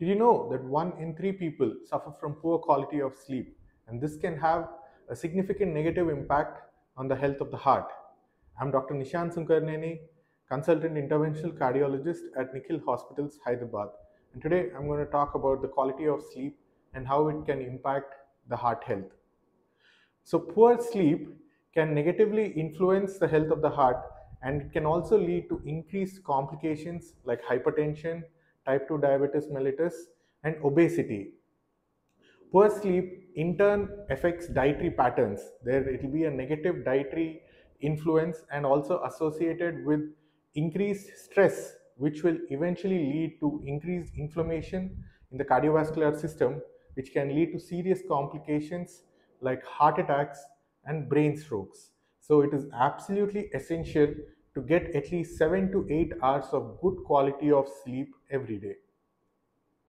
Did you know that one in three people suffer from poor quality of sleep and this can have a significant negative impact on the health of the heart? I'm Dr. Nishant Sunkarneni, consultant interventional cardiologist at Nikhil Hospitals, Hyderabad. And today I'm going to talk about the quality of sleep and how it can impact the heart health. So poor sleep can negatively influence the health of the heart and it can also lead to increased complications like hypertension, type 2 diabetes mellitus, and obesity. Poor sleep in turn affects dietary patterns. There it will be a negative dietary influence and also associated with increased stress which will eventually lead to increased inflammation in the cardiovascular system which can lead to serious complications like heart attacks and brain strokes. So it is absolutely essential to get at least 7 to 8 hours of good quality of sleep every day.